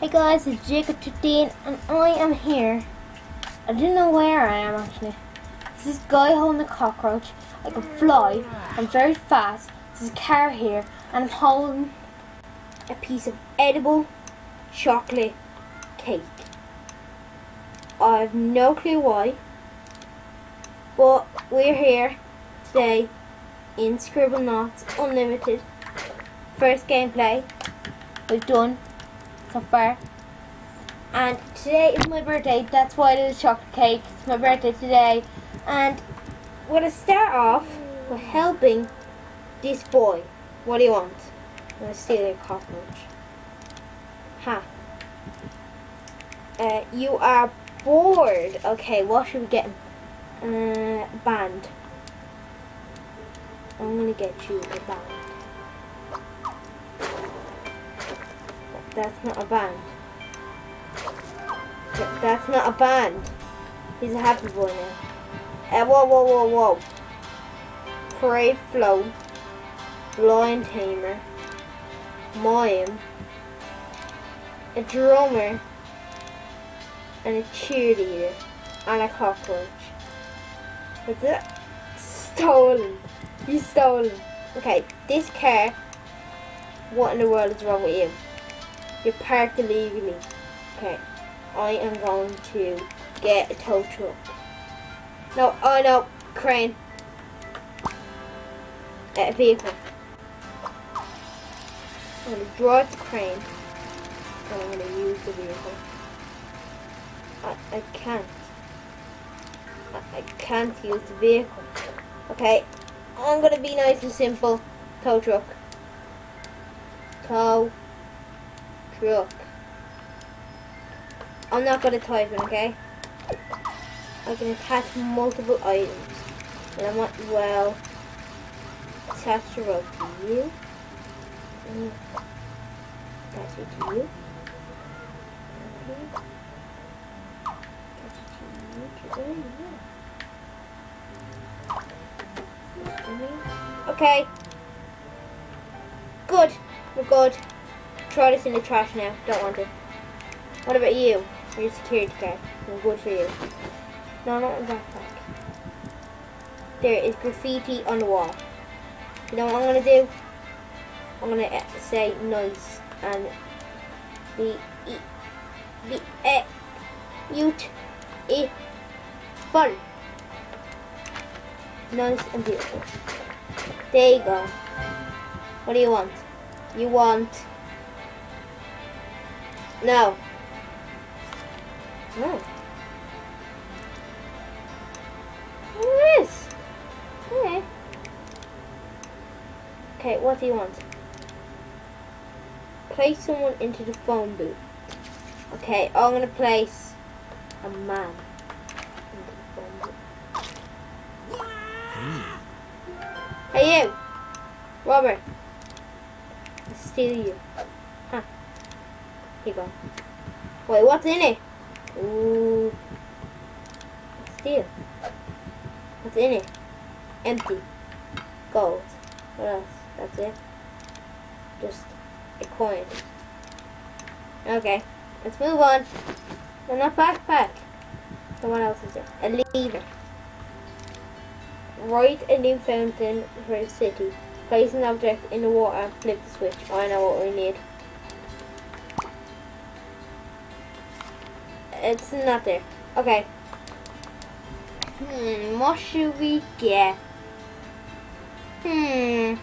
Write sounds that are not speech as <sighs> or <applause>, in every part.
Hey guys, it's Jacob15 and I am here. I don't know where I am actually. This guy holding a cockroach. I can fly. I'm very fast. There's a car here and I'm holding a piece of edible chocolate cake. I have no clue why. But we're here today in Scribble Scribblenauts Unlimited. First gameplay we've done so far. And today is my birthday, that's why it is chocolate cake. It's my birthday today. And we're going to start off with helping this boy. What do you want? I'm going to steal your cockroach. Ha. Uh, you are bored. Okay, what should we get him? Uh, band. I'm going to get you a band. That's not a band. That's not a band. He's a happy boy now. Uh, whoa, whoa, whoa, whoa. Parade float. Lion tamer. Mime. A drummer. And a cheerleader. And a cockroach. What's that? Stolen. You stolen. Okay, this car. What in the world is wrong with you? You're parked illegally. Okay. I am going to get a tow truck. No, oh no, crane. A vehicle. I'm going to draw the crane. And I'm going to use the vehicle. I, I can't. I, I can't use the vehicle. Okay, I'm going to be nice and simple. Tow truck. Tow truck. I'm not going to type it, okay? I can attach multiple items. And I might well attach the rope to you. Okay. Attach it to you. Okay. Good. We're good. Try this in the trash now. Don't want it. What about you? Your security card. I'm good for you. No, not a backpack. There is graffiti on the wall. You know what I'm gonna do? I'm gonna say nice and be be eh ute e fun. Nice and beautiful. There you go. What do you want? You want no. No. What is? Okay. Okay, what do you want? Place someone into the phone booth. Okay, I'm gonna place a man into the phone booth. Hmm. Hey you! Robert! I'll steal you. Huh. Here you go. Wait, what's in it? Ooh. Steel. What's in it? Empty. Gold. What else? That's it? Just a coin. Okay. Let's move on. And a backpack. So what else is there? A lever. Write a new fountain for a city. Place an object in the water and flip the switch. I know what we need. It's not there. Okay. Hmm, what should we get? Hmm.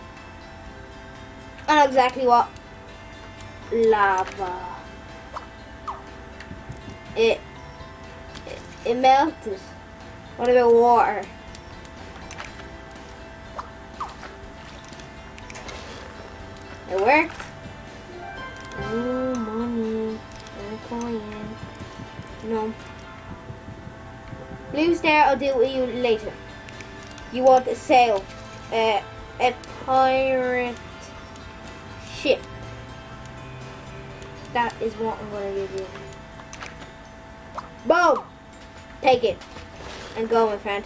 I know exactly what. Lava. It, it, it. What about water? It worked. Oh, money. Oh, coin. No. Blue Star, I'll deal with you later. You want a sail. Uh, a pirate ship. That is what I'm going to give you. Boom! Take it. And go, my friend.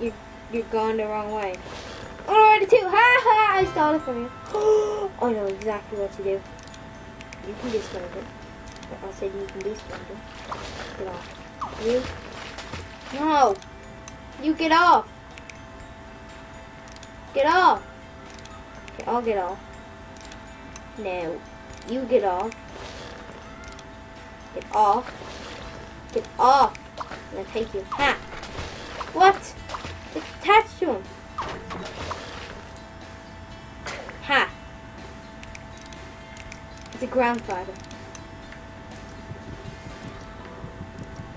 You're, you're going the wrong way. Alrighty, too. Ha ha! I stole it from you. <gasps> I know exactly what to do. You can discount it. I said you can be stronger. Get off. You? No! You get off! Get off! Okay, I'll get off. Now, you get off. Get off. Get off! I'm gonna take you. Ha! What? It's attached to him. Ha! It's a grandfather.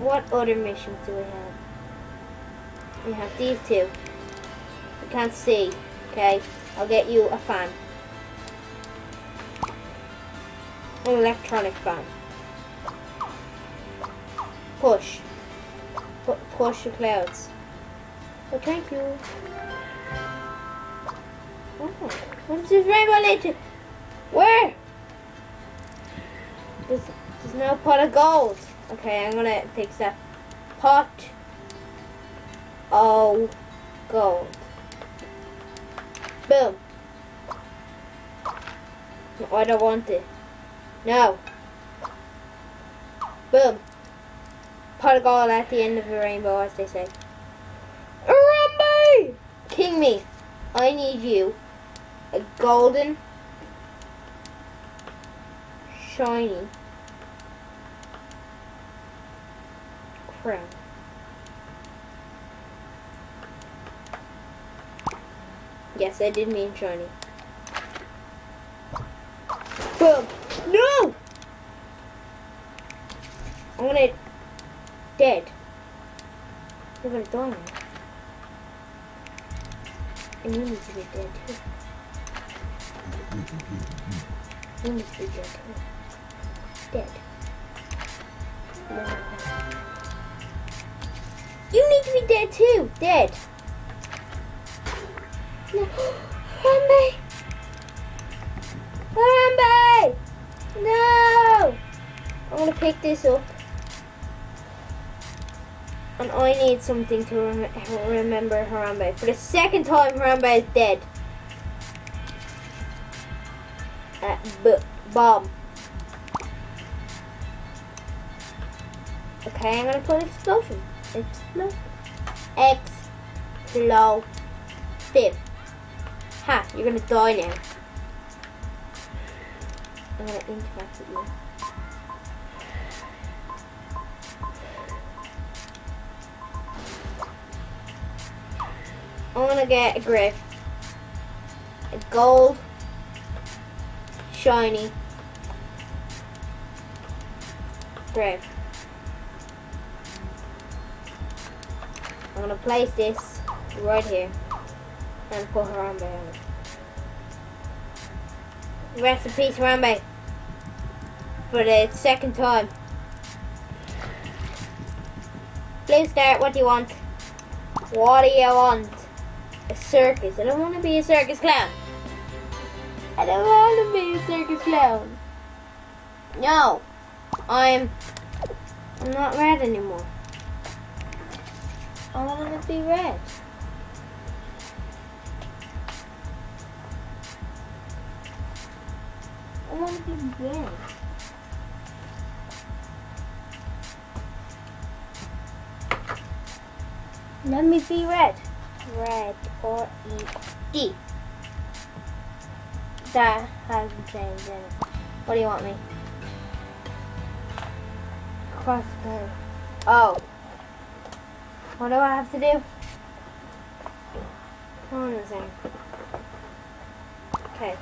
What other missions do we have? We have these two. You can't see. Okay, I'll get you a fan. An electronic fan. Push. Pu push the clouds. Oh, thank you. Oh, what is this rainbow later? Where? There's, there's no pot of gold. Okay, I'm gonna fix that. Pot of gold. Boom. No, I don't want it. No. Boom. Pot of gold at the end of the rainbow, as they say. Harambe! King me. I need you. A golden, shiny I did mean shiny. Boom! No! I'm gonna dead. You're gonna die now. And you need to be dead too. You need to be dead too. Dead. You need to be dead too. Dead. No. Harambe! Harambe! No! I'm gonna pick this up. And I need something to rem remember Harambe. For the second time, Harambe is dead. Uh, b bomb. Okay, I'm gonna put explosion. Explode. Explosive. Ha, you're gonna die now. I'm gonna interact with you. I'm gonna get a grip. A gold, shiny grip. I'm gonna place this right here and put Harambe on it. Rest in peace, Harambe. For the second time. Blue Star, what do you want? What do you want? A circus. I don't want to be a circus clown. I don't want to be a circus clown. No. I'm... I'm not red anymore. I want to be red. Want to be red. Let me be red. Red or E D. That hasn't changed in it. What do you want me? Crossbow. Oh. What do I have to do? Hold on a second. Okay.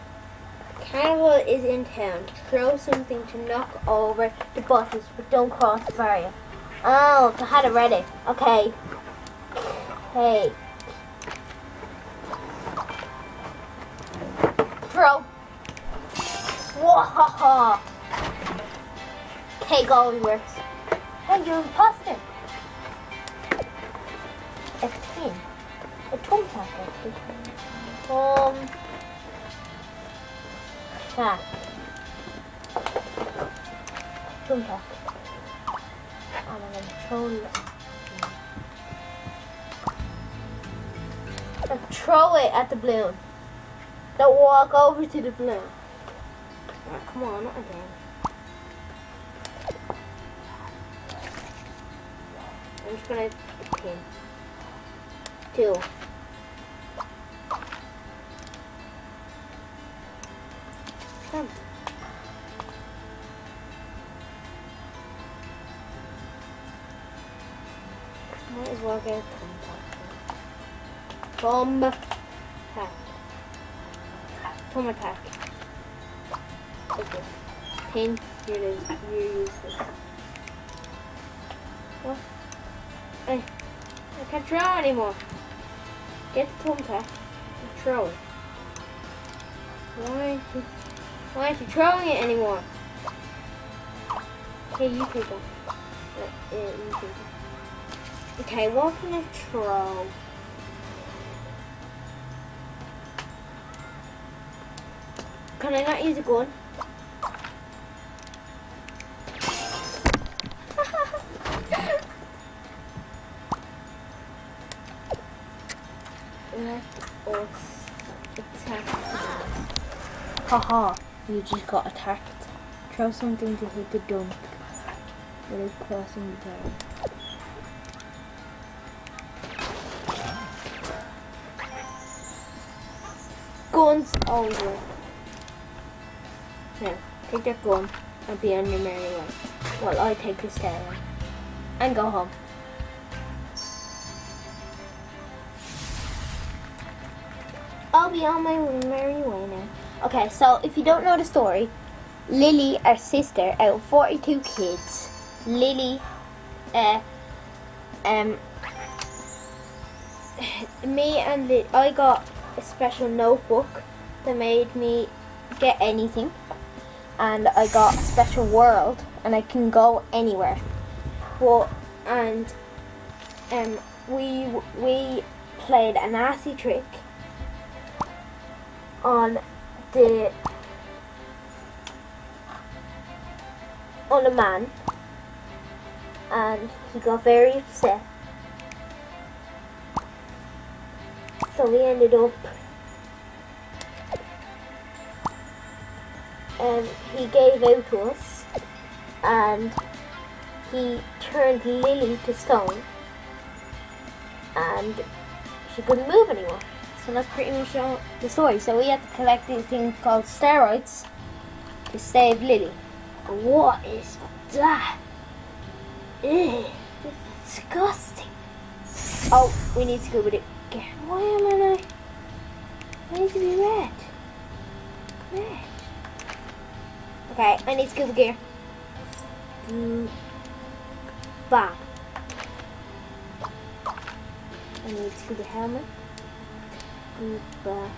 Carnival is in town. Throw something to knock over the buses, but don't cross the barrier. Oh, so I had it ready. Okay. Hey. Throw. Whoa! Cake always works. Hey, you're imposter. A tin. A tom um, pack, actually. Ha. Runter. Aber Control. And throw it at the balloon. Don't walk over to the balloon. Oh, come on, not again. I'm just gonna pin. Two. Thumb attack. Thumb attack. Okay. Pin. Here it is. You're useless. What? I, I can't draw anymore. Get the thumb attack and throw it. Why aren't you, why aren't you throwing it anymore? Okay, you take it. Yeah, you take it. Okay, what can I throw? Can I not use a gun? Let us attack. Haha, you just got attacked. Throw something to hit the dump without crossing the tower. Guns over. Gun and be on your merry way. While I take this stairway and go home. I'll be on my merry way now. Okay, so if you don't know the story, Lily, our sister, out of 42 kids, Lily, uh, um, <sighs> me and Li- I got a special notebook that made me get anything, and I got a special world, and I can go anywhere. Well, and um, we we played a nasty trick on the on a man and he got very upset so we ended up and he gave out to us and he turned Lily to stone and she couldn't move anymore so that's pretty much all the story. So we had to collect these things called Starites to save Lily. What is that? Ew, disgusting. Oh, we need scuba gear. Why am I not? I need to be red. Red. Okay, I need scuba gear. Mm. Scuba. I need to scuba helmet mm, scuba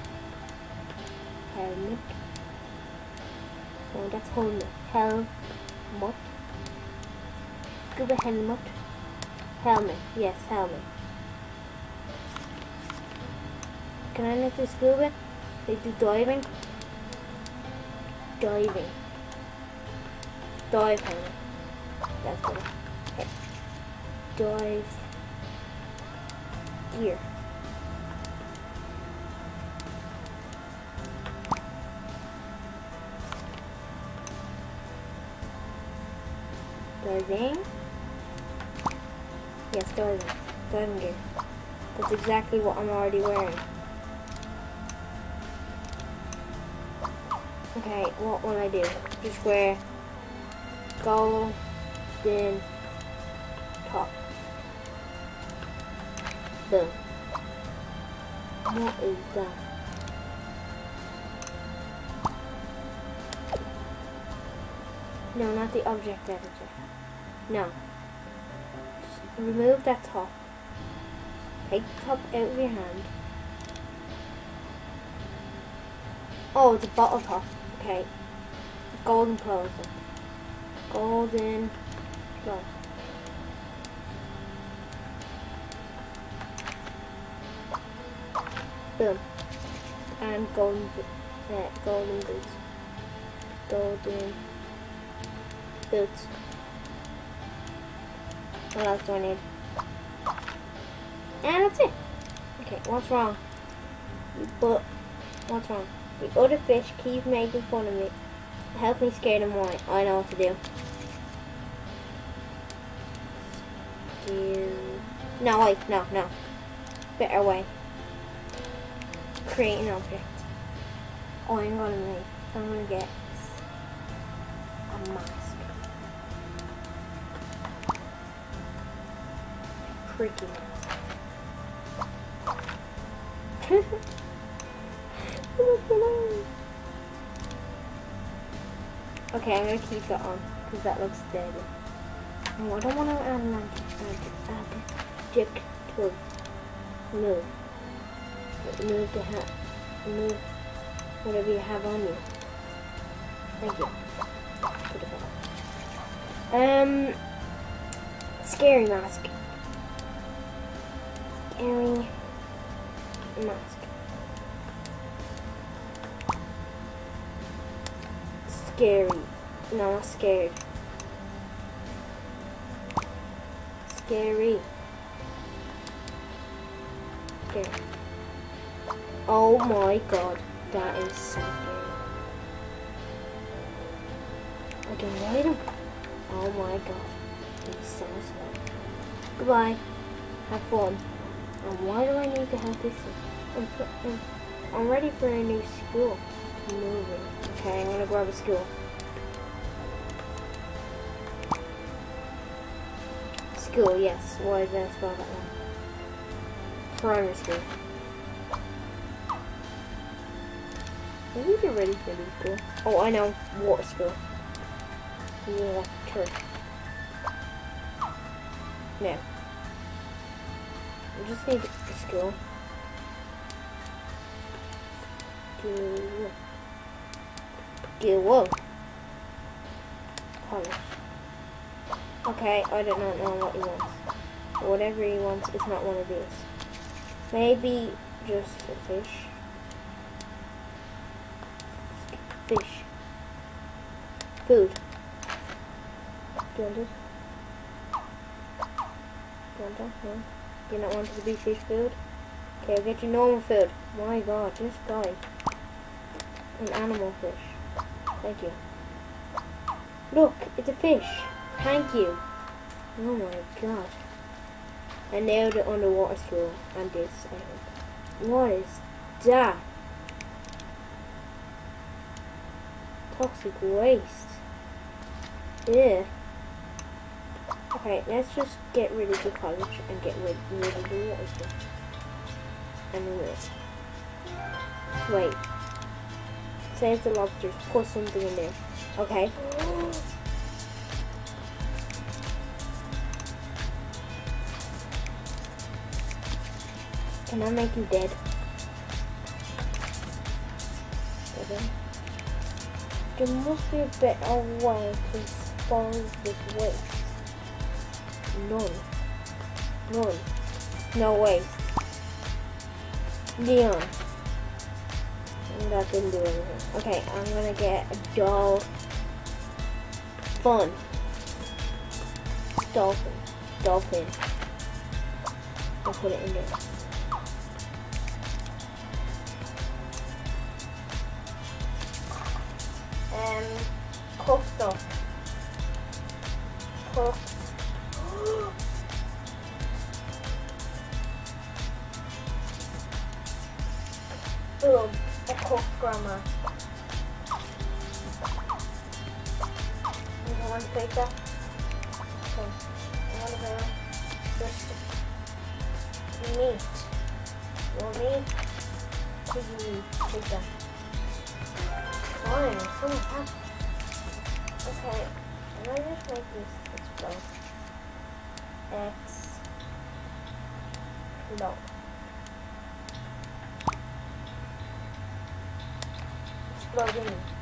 helmet. No, that's helmet. Helmet. Scuba helmet. Helmet. Yes, helmet. Can I not do scuba? They do diving. Diving. Dive helmet. That's what. Okay. Dive gear. Diving. Yes, diving. Diving gear. That's exactly what I'm already wearing. Okay, what will I do? Just wear golden top. Boom. What is that? No, not the object editor. No. Just remove that top. Take the top out of your hand. Oh, it's a bottle top. Okay. Golden clothes. Golden clothes. Boom. And golden, uh, golden boots. Golden boots. What else do I need? And that's it. Okay, what's wrong? But what's wrong? The other fish keep making fun of me. Help me scare them away. I know what to do. Do No, wait, no, no. Better way. Create an object. Oh, I'm gonna make. I'm gonna get a mask. Freaky mask. <laughs> okay, I'm gonna keep that on because that looks dead. No, oh, I don't want to add an adjective. Move. Move the hat. Move whatever you have on you. Thank you. Um, scary mask. Scary mask. Scary. No, not scared. Scary. Oh, oh my god. That is so scary. I can ride him. Oh my god. He's so scary. Goodbye. Have fun. And why do I need to have this? I'm ready for a new school. Moving. Okay, I'm gonna grab a school. School, yes. Why did I spell that one? Primary school. I think you're ready for new school. Oh, I know. Water school. Yeah. Yeah. I just need a school. School. School. College. Okay, I don't know what he wants. Whatever he wants is not one of these. Maybe just a fish. Fish. Food. Do you want this? Do you want that? No. Do you not want to be fish food? Okay, I'll get you normal food. My god, this guy. An animal fish. Thank you. Look, it's a fish. Thank you. Oh my god. I nailed it on the water straw and this, I hope. What is that? Toxic waste. Yeah. Okay, let's just get rid of the college and get rid, rid of the water straw. And this. Wait. Save the lobsters. Put something in there. Okay. Can I make you dead? There must be a better way to dispose this waste. No. None. No way. Leon. That didn't do anything. Okay, I'm gonna get a doll. Fun. Dolphin. Dolphin. I'll put it in there. Cook stuff. Cook. Boom. A cooked grandma. You want to take that? Okay. Just meat? Want meat? You? Take that fine. So happy. Okay, can I just make this explode? X. No. Exploding.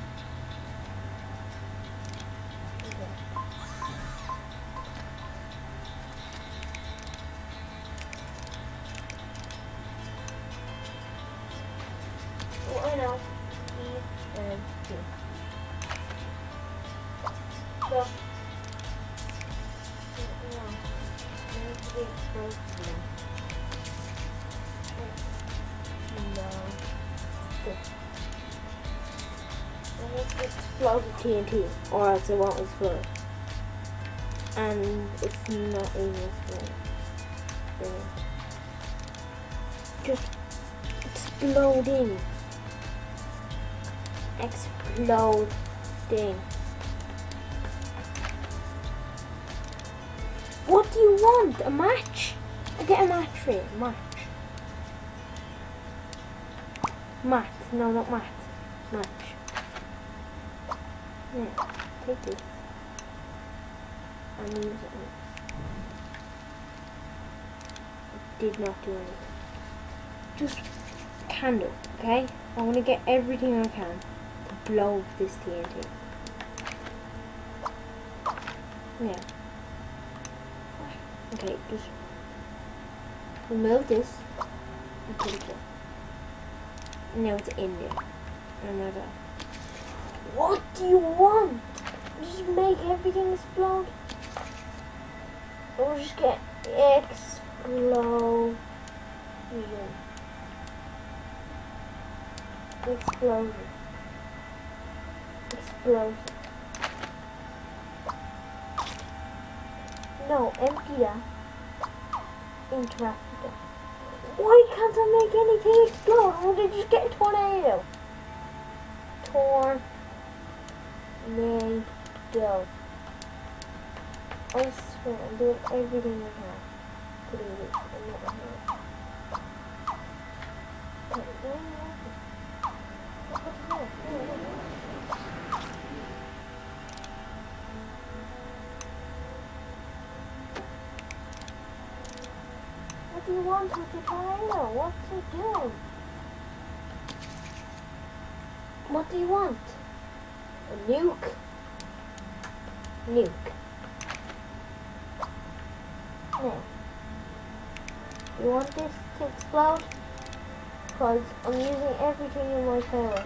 TNT, or else it won't explode. And it's not even exploding. Just exploding. Exploding. What do you want? A match? I'll get a match for you. Match. Mat. No, not mat. Match. Take this. And use it. Did not do anything. Just candle, okay? I want to get everything I can to blow this TNT. Yeah. Okay, just remove this and put it there. Now it's in there. Another. What do you want? Just make everything explode? Or just get explosion. Explosion. Explosion. No, empty that. Interact with it. Why can't I make anything explode? Why did you just get a tornado? Tornado. I swear, I'm doing everything I where am I? What do you want with the tornado? What's it doing? What do you want? A nuke? Nuke. No. You want this to explode? Because I'm using everything in my power.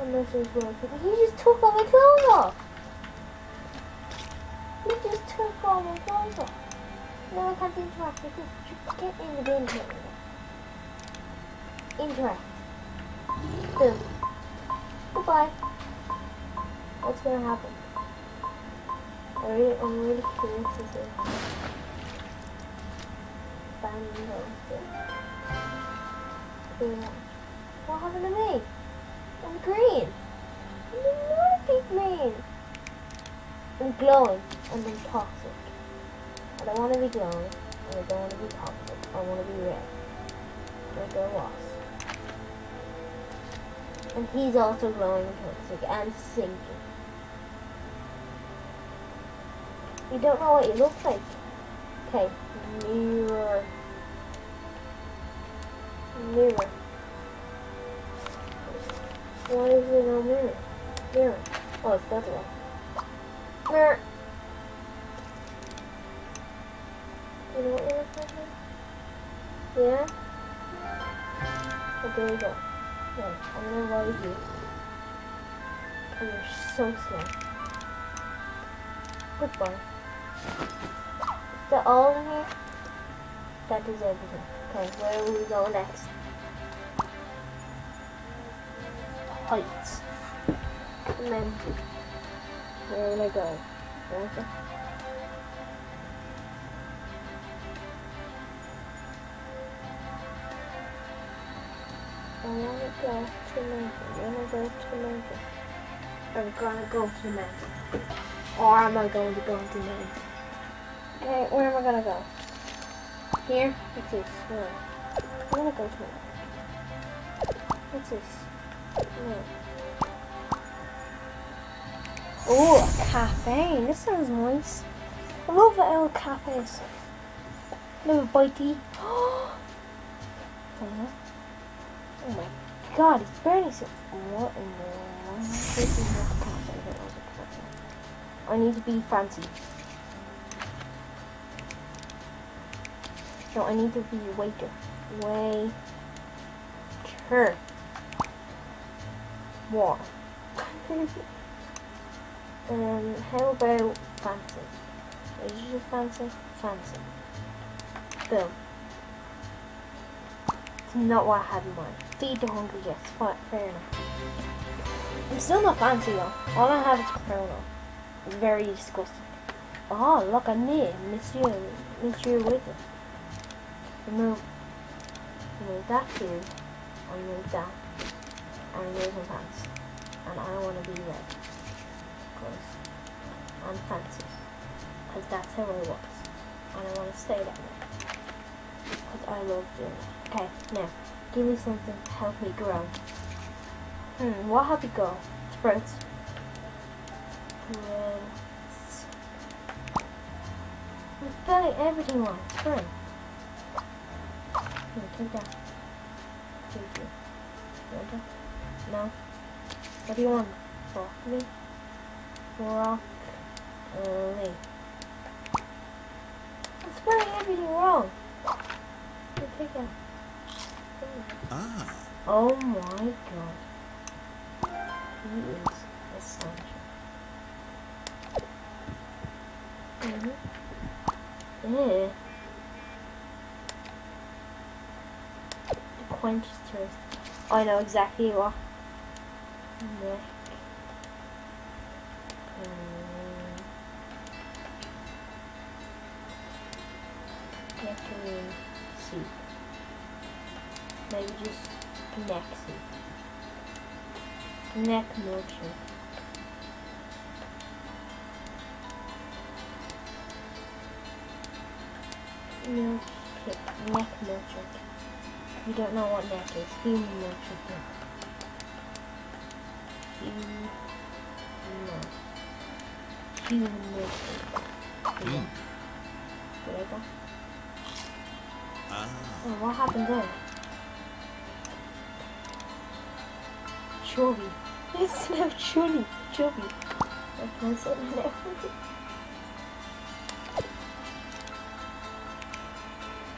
And this is working. He just took all my clothes off! He just took all my clothes off. No, I can't interact with this. Get in the bin here. Interact. Boom. Goodbye. What's gonna happen? I really, I'm really curious to see. Bang goes What happened to me? I'm green. I'm not green. I'm glowing and then toxic. I don't want to be glowing and I don't want to be toxic. I want to be red. Like a wasp. And he's also glowing and toxic and sinking. You don't know what you look like. Okay, mirror. Mirror. Why is there no mirror? Mirror. Oh, it's that one. Mirror. You know what you look like? Yeah? Oh, there you go. I'm gonna ride you. And you're so slow. Goodbye. Is that all in here? That is everything. Okay, where will we go next? Heights. And then, where will I go? Okay. I want to go to mountain. I want to go to mountain. I'm gonna go to mountain. Or am I going to go to mountain? Okay, where am I gonna go? Here? What's this? No. I'm gonna go to mountain. What's this? No. Oh, a cafe. This sounds nice. I love the old cafes. Little bitey. <gasps> Uh-huh. Oh my god, it's burning so. What in the. I need to be fancy. No, I need to be waiter. Waiter. More. <laughs> um, how about fancy? Is it fancy? Fancy. Boom. It's not what I had in mind. Feed the hungry, yes. Fair, enough. I'm still not fancy though. All I have is criminal. It's very disgusting. Oh, look at me, Monsieur, Monsieur Waiter. Remove, remove that too, and remove that, and remove my pants. And I want to be red, cause I'm fancy, cause that's how I was, and I want to stay that way, cause I love doing. Okay, now, give me something to help me grow. Hmm, what have we got? Sprouts. Sprouts. I'm spelling everything wrong. Spring. Take that. Thank you. That? No? What do you want? Broccoli? Broccoli. I'm spelling everything wrong. Here, take that. Ah. Oh my god. He is astonishing. Mm-hmm. Yeah. Thirst. I know exactly what. Neck. Um, soup. Maybe just. Milkshake. Neck milkshake. You don't know what neck is. Human milkshake. Human. No. Human milkshake. Mm. Did I go? Ah. Oh, what happened there? Chubby. <laughs> It smelled chubby. Chubby. I can't say my name.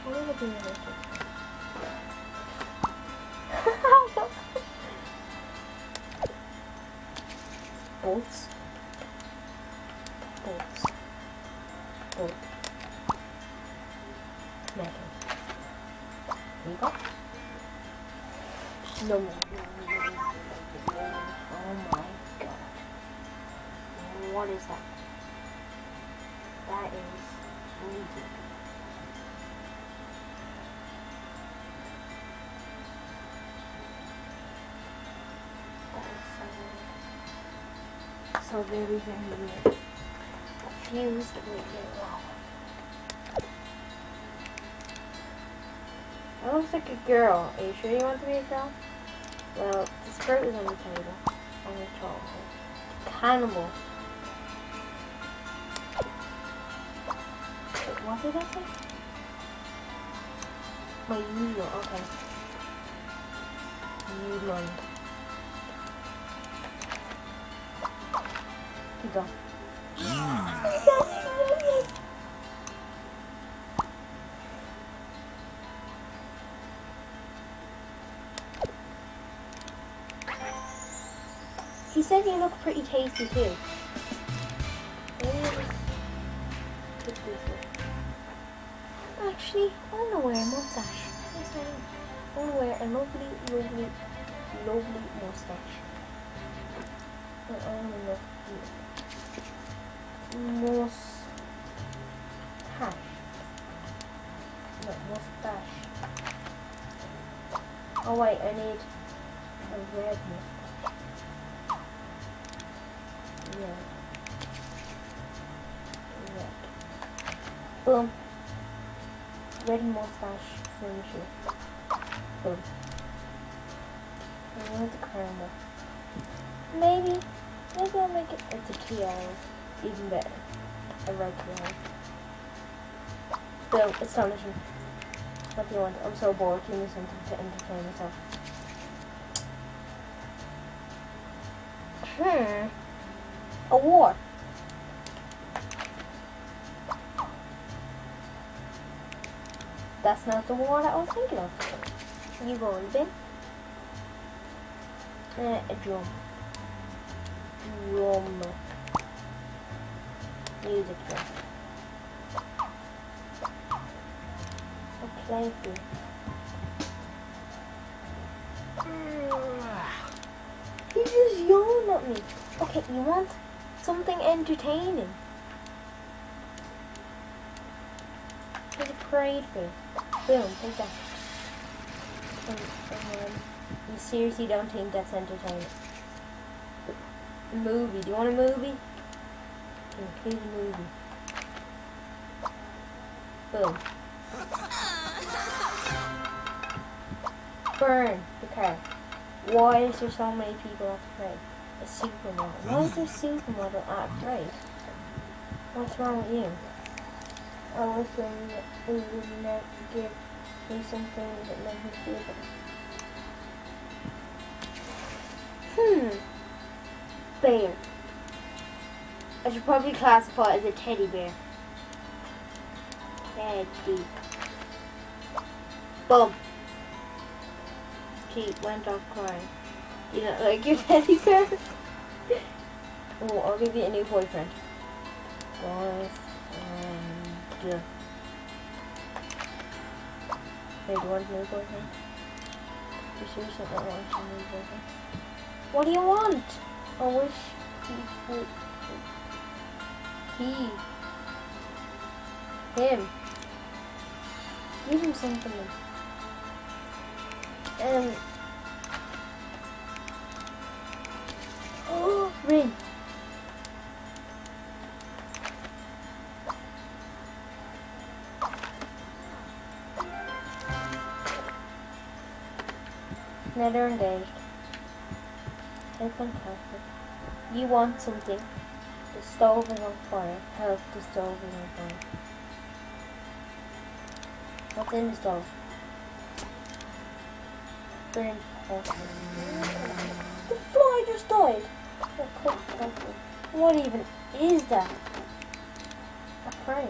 What am I doing with it? Bolts. Very, very. Fused with yellow. That looks like a girl. Are you sure you want to be a girl? Well, the skirt is on the table. On the top. Cannibal. What did I say? My usual, okay. You Mm. He said you look pretty tasty too. Actually, I want to wear a mustache. I. Want to wear a lovely, lovely, lovely mustache. I want to look mustache. No, mustache. Oh wait, I need a red mustache. Yeah. Red. Boom. Red mustache finisher. Boom. I want the caramel. Maybe, maybe I'll make it a tequila. Even better. A red tiara. Boom. Astonishing. What do you want? I'm so bored. Give me something to entertain myself. Hmm. A war. That's not the war that I was thinking of. You go the bin. Uh, a drum. Drum. Music drum. A playthrough. You just yawned at me. Okay, you want something entertaining. There's a parade food. Boom, take that. Um, um, you seriously don't think that's entertainment? A movie. Do you want a movie? Here, here's a movie. Boom. Burn the car. Why is there so many people parade? A supermodel. Why is there a supermodel at a parade? What's wrong with you? I was saying that we would not give me something that made me feel better. Hmm. Bear. I should probably classify it as a teddy bear. Teddy. Boom. She went off crying. You don't like your <laughs> teddy bear? oh, I'll give you a new boyfriend. Boyfriend. Hey, do you want a new boyfriend? You seriously don't want a new boyfriend? What do you want? I wish he Him. Give him something. Um. Oh, ring. Now they're engaged. They're fantastic. You want something. Stove is on fire. Help, the stove is on fire. What's in the stove? Burn. The fly just died. What even is that? A?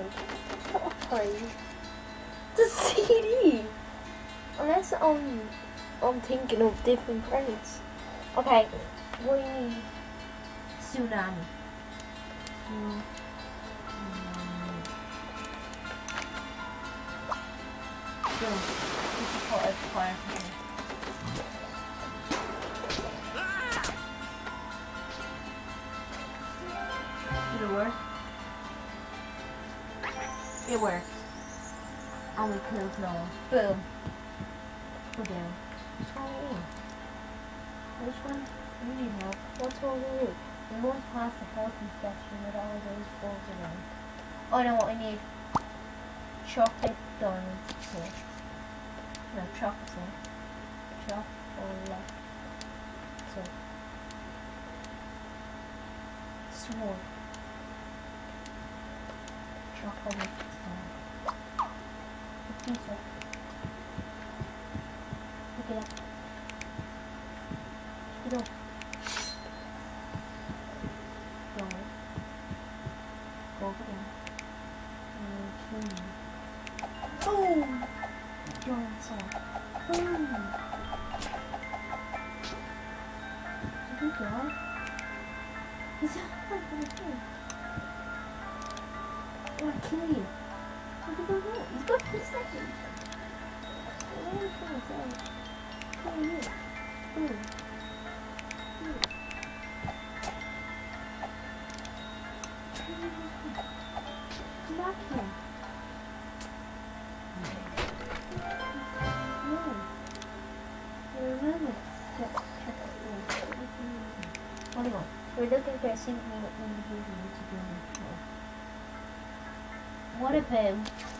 Not a parade. It's a CD! Unless I'm, I'm thinking of different parades. Okay, we need? Tsunami. Mm. Boom. This is what a fire company. Did it work? It worked. Only kills no one. Boom. Go down. What's wrong with you? Which one? You need help. What's wrong with you? We're going past the health inspection with all those balls around. Oh no, what I need? Chocolate diamonds. Here. No, chocolate. Chocolate. So. Sword. Chocolate. Pizza. Look it up. Pick it up. This for. What.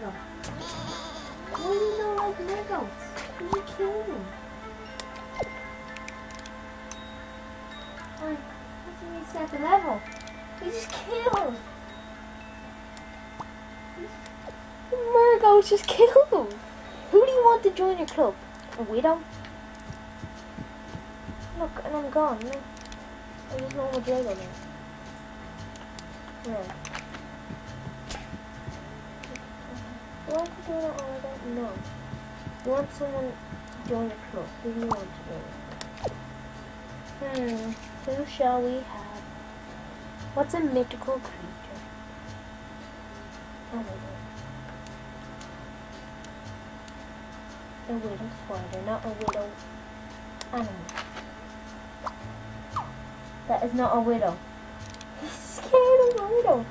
Myrtle. Why do you not like Myrtles? You should kill them. Why? That's only second level. You just killed. cockroach just killed. Who do you want to join your club? A widow? Look, and I'm gone. I just know my Drago now. Yeah. Have to do that or I? You want someone to join your club? Who do you want to join? Hmm. Who shall we have? What's a mythical creature? I don't. A widow spider, not a widow animal. That is not a widow. <laughs> He's scared of a widow.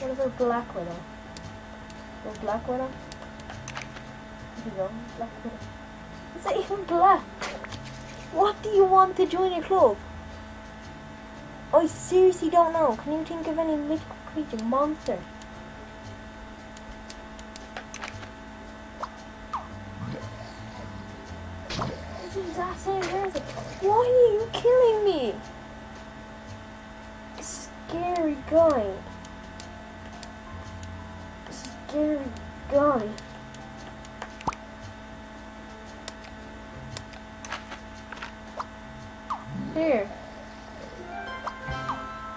What a black widow? Or black widow? Here you black widow. Is that even black? What do you want to join your club? I seriously don't know. Can you think of any mythical creature? Monster. This is same. Why are you killing me? Scary guy. Guy. Here.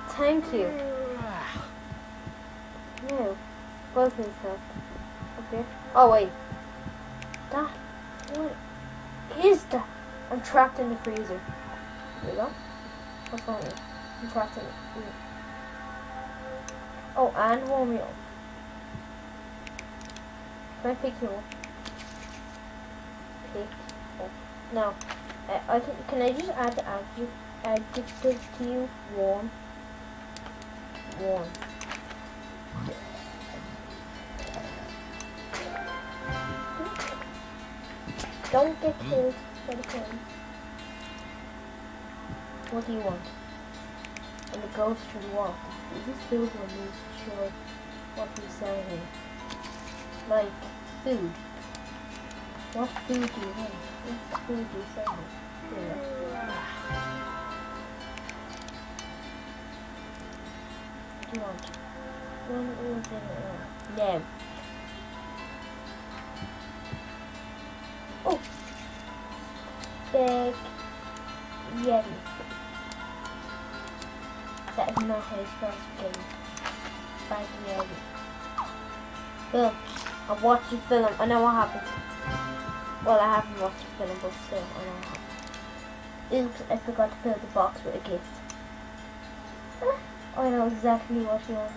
Thank you. No. Both of them. Okay. Oh wait. That. What is that? I'm trapped in the freezer. There you go. What's wrong with you? I'm trapped in it. freezer. Oh, and warm me up. Can I pick you up? Pick up. No. Uh, I can, can I just add the adjective, adjective to you? Warm. Warm. Don't get killed by the plane. What do you want? And the ghost should walk. This build one needs to show what we sell here. Like food. What food do you want? What food do you. What do you want? One thing. uh, No. Oh! Big Yeti. That is not his first game. Big Yeti. Boom. I watched the film. I know what happened. Well, I haven't watched the film, but still, I know what. Oops, I forgot to fill the box with a gift. Eh, I know exactly what she wants.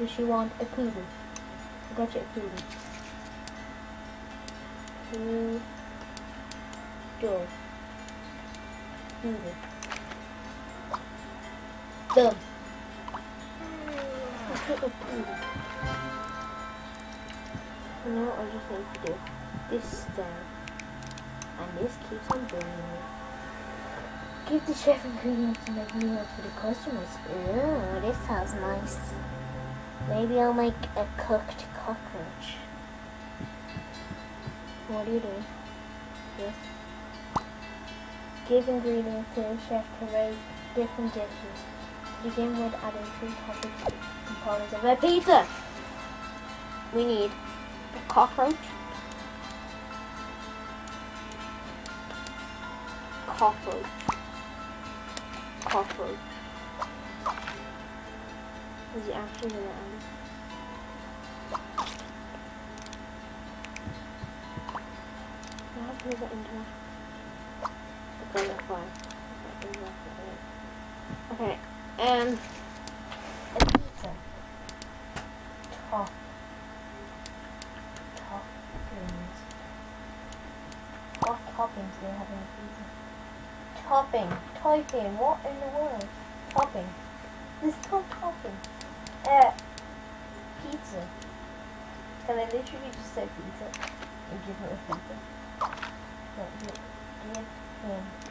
Does she want a poodle? I got you a poodle. Poodle. Poodle. Boom. I took a poodle. And now I just need to do this down. And this keeps on burning me. Give the chef ingredients to make meals for the customers. Ooh, this sounds nice. Maybe I'll make a cooked cockroach. What do you do? Yes. Give ingredients to the chef to make different dishes. Begin with adding three topping of a pizza. We need a cockroach, cockroach, cockroach. Is he actually gonna end? I have to it fine. Okay, um, a pizza. Top. Toppings. What toppings do they have in a pizza? Topping. Type in. What in the world? Topping. There's no topping. Uh, pizza. Can I literally just say pizza and give him a pizza?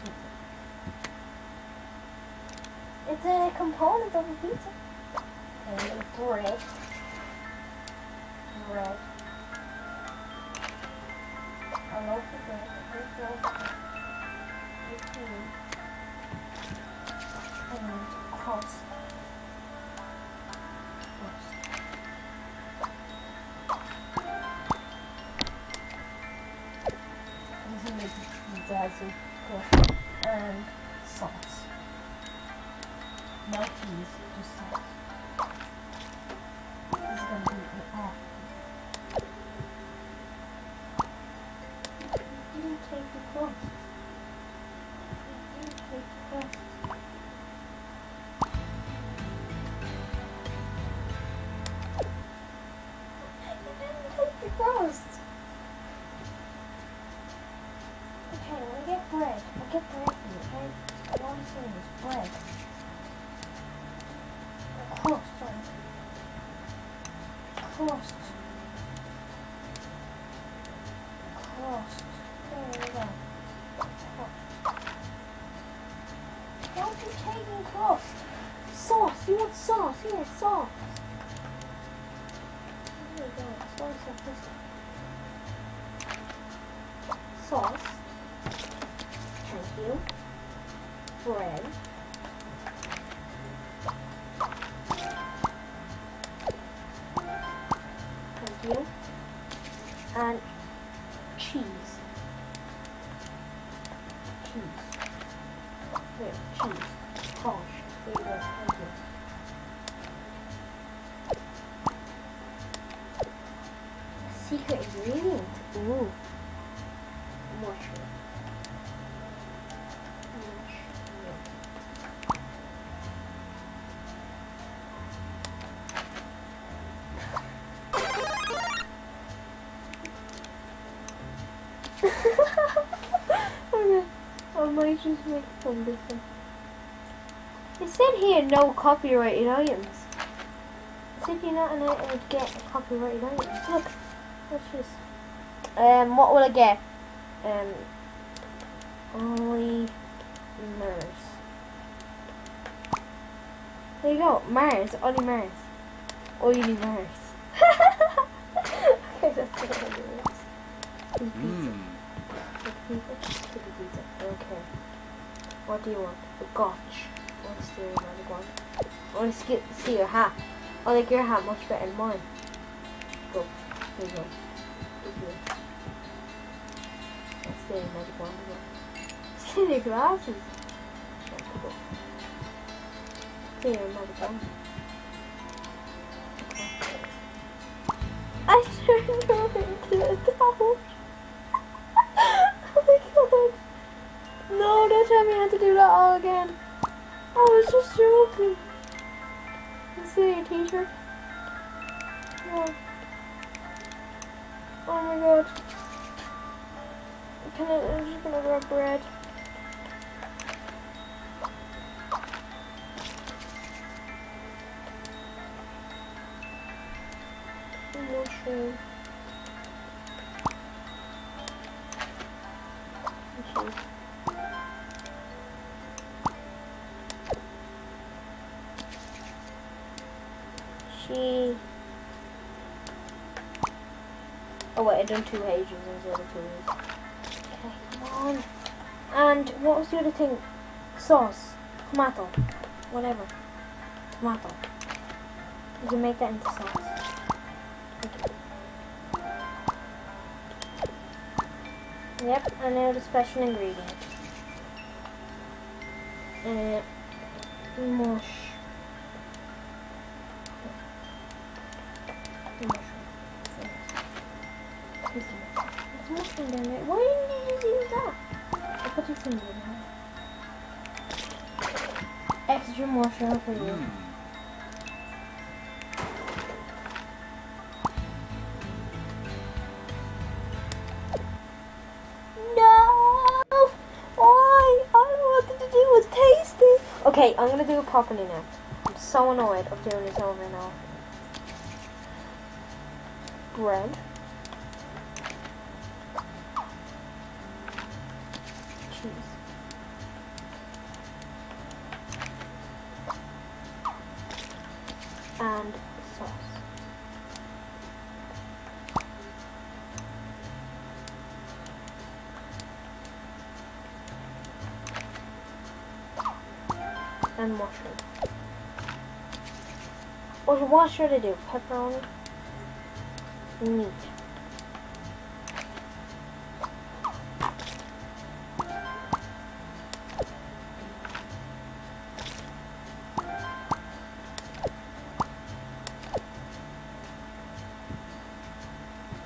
Pizza. It's a component of a pizza. Bread. Bread. Some crust and sauce. No cheese, just sauce. Sauce? Here, might just make some different. It said here no copyrighted items. It said you're not allowed to get copyrighted items. Look, what's this? Um, what will I get? Um, only Mars. There you go, Mars, only Mars. Oily Mars. <laughs> okay, that's what it is. It's Okay. What do you want? The gotch. What's the magic one? I want to see, your hat. I like your hat much better than mine. Go. Here you go. Here. Let's the magic one. See the glasses. Go. See one. I turned over into a towel. oh my god. No, don't tell me I have to do that all again. I was just joking. You see your t-shirt? No. Oh my god. Can I, I'm just gonna grab bread. Mushroom. She. Oh wait, I've done two pages instead of two. Okay, come on. And what was the other thing? Sauce, tomato, whatever. Tomato. You can make that into sauce. Yep, and now the special ingredient. Uh, mush. Extra mushroom for you. No! Why? All I wanted to do was tasty. Okay, I'm gonna do it properly now. I'm so annoyed of doing this over and over. Bread. what should I do? Pepperoni? Meat.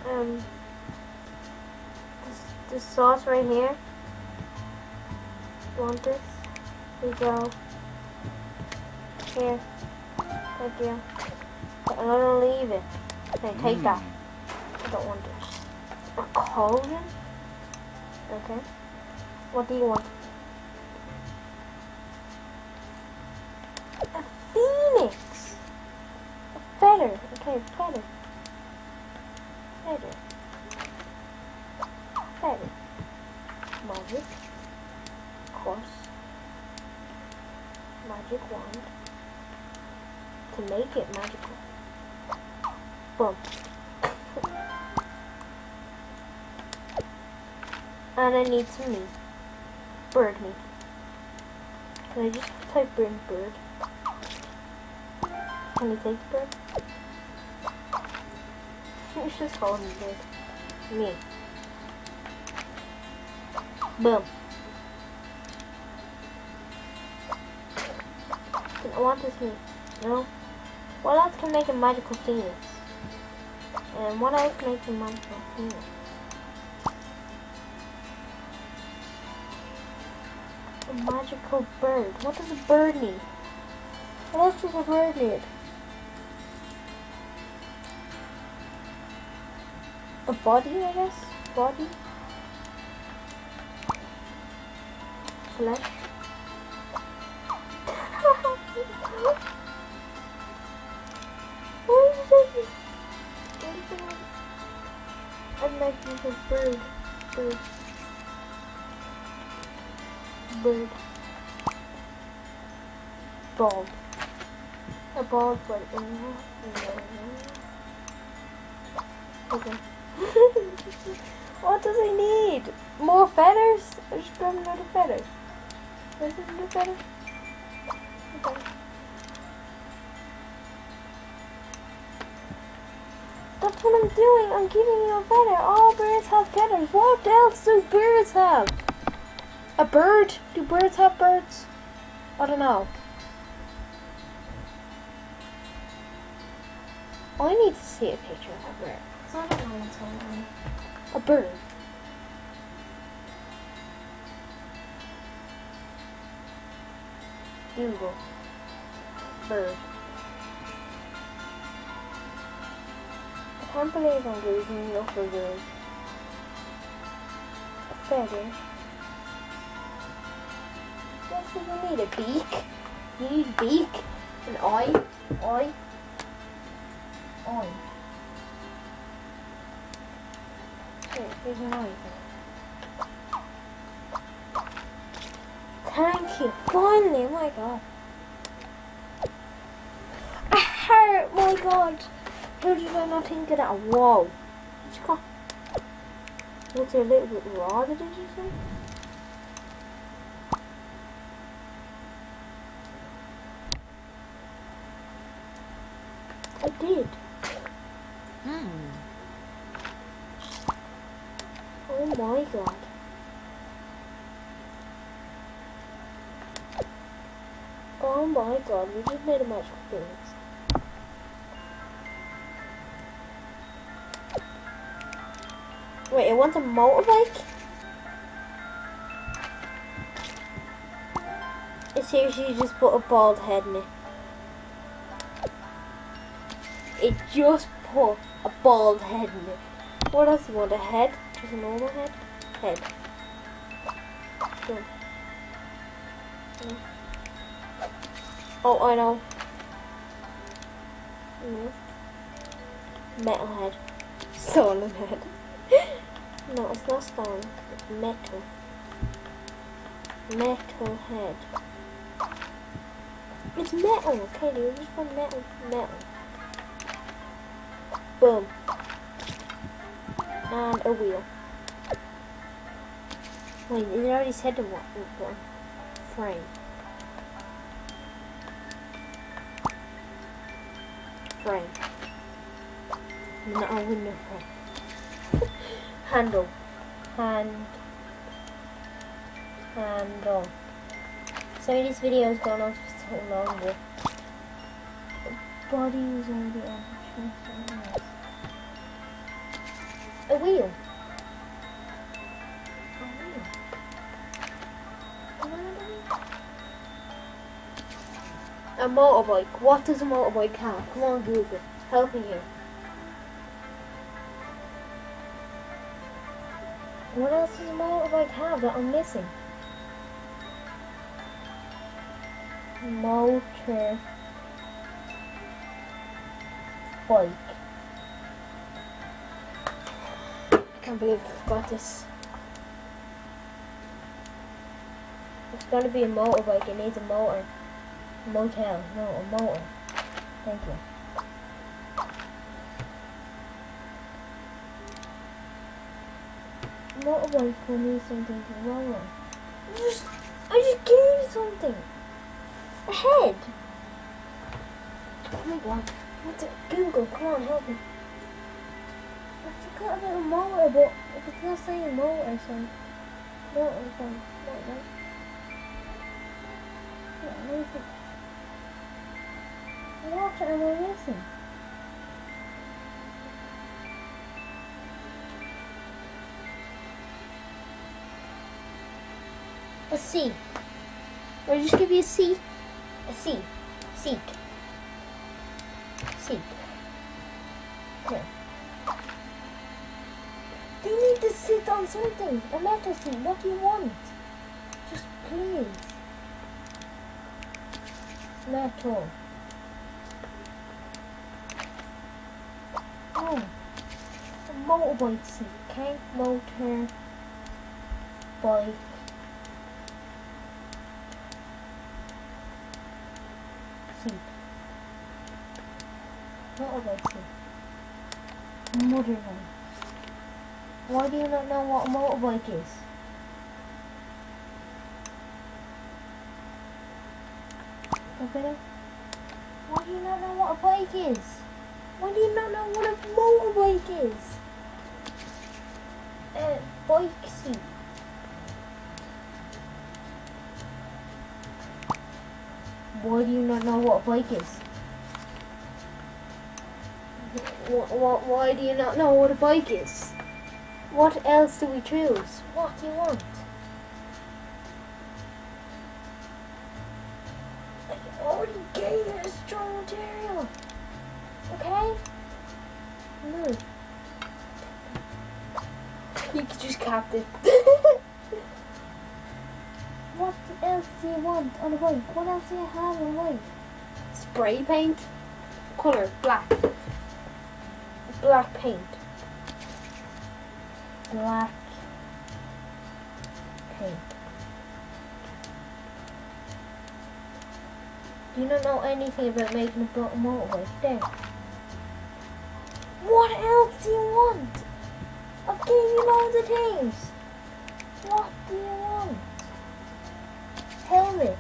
Um, this, this sauce right here. Want this? Here we go. Here. Thank you. I'm gonna leave it. Okay, take that. Mm. I don't want this. A cauldron? Okay. What do you want? A phoenix! A feather. Okay, feather. Feather. Feather. Magic. Of course. Magic wand. To make it magical. Boom. I need some meat. Bird meat. Can I just type in bird? Can you take bird? <laughs> It's just calling me bird. Me. Boom. I want this meat. No? What else can make a magical phoenix? And what else makes a magical phoenix? Magical bird. What does a bird need? What else does a bird need? A body, I guess? Body? Flesh? <laughs> what is this? I'm making a bird. Bird. Bird. Bald. A bald bird. Okay. <laughs> what does he need? More feathers? I just got another feather. This is the feather. Okay. That's what I'm doing. I'm giving you a feather. All birds have feathers. What else do birds have? A bird? Do birds have birds? I don't know. I need to see a picture of a bird. I don't know what's going on. A bird. Google. Bird. I can't believe I'm losing you for bird. A feather. What do you need? A beak? You need beak? An eye? Eye? Eye. Here, here's an eye. Thank you. Finally, oh my god. A heart, oh my god. How did I not think of that? Whoa. It's got. Looks a little bit raw, did you say? I did. Hmm. Oh my god. Oh my god, we just made a magical phoenix. Wait, it wants a motorbike? It seriously just put a bald head in it. It just put a bald head. What else you want? A head? Just a normal head? Head. Oh, I know. No. Metal head. <laughs> Stone head. no, it's not stone. It's metal. Metal head. It's metal, okay, you just want metal, metal. A wheel. Wait, it already said the one, frame. Frame. No, a window frame. Handle. Hand. Handle. Sorry this video has gone on for so long, the body was already on. A wheel. A wheel. A motorbike. A motorbike have? Come on, Google. Help me here. What else does a motorbike have that I'm missing? Motor bike. Can't believe I forgot this. It's gonna be a motorbike. It needs a motor. Motel. No, a motor. Thank you. Motorbike will need something to roll on. I just, I just gave you something. A head. Oh my god. What's it? Google, come on, help me. Forgot about a motor, but if it's not saying motor, so motor, so motor. Yeah, amazing. What am I missing? A C. Or just give you a C. A C. Seat. Seat. Sit on something. A metal seat. What do you want? Just please. Metal. Oh. A motorbike seat, okay? Motor. Bike. Seat. Motorbike seat. Motorbike. Why do you not know what a motorbike is? Okay. Why do you not know what a bike is? Why do you not know what a motorbike is? Uh, bike seat. Why do you not know what a bike is? Wh- wh- why do you not know what a bike is? What else do we choose? What do you want? I already gave it a strong material. Okay? Move. You could just cap it. <laughs> what else do you want on a bike? What else do you have on a bike? Spray paint. Color black. Black paint. Black paint. Do you not know anything about making a motorbike? There. What else do you want? I've given you loads of things. What do you want? Helmet.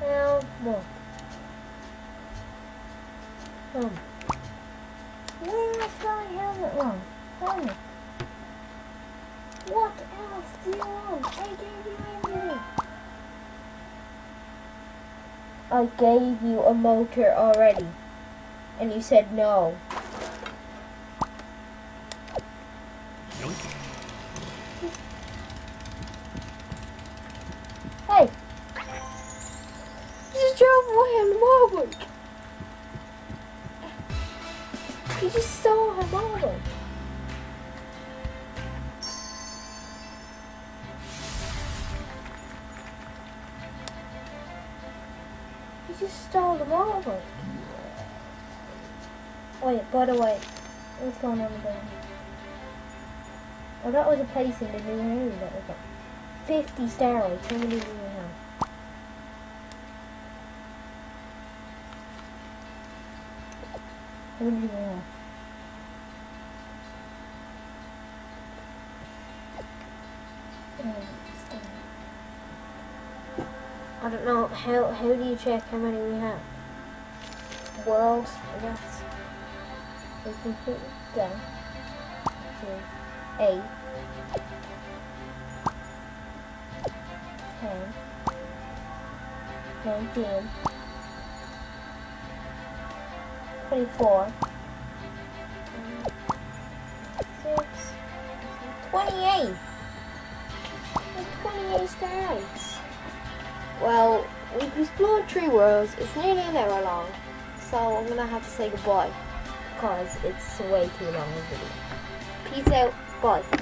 Helmet. Um. Where is my helmet wrong? Helmet. I gave you a motor already. And you said no. What's going on there? Oh, that was a place in the new area that was got 50 Starites. How many do we have? How many do we have? I don't know. How, how do you check how many we have? Worlds, I guess. We can put it down. Two, eight, ten, nineteen, twenty-four, six, twenty-eight. There's twenty-eight Starites. Well, we've explored three worlds. It's nearly an hour long, so I'm gonna have to say goodbye because it's way too long a video. Peace out. Bye.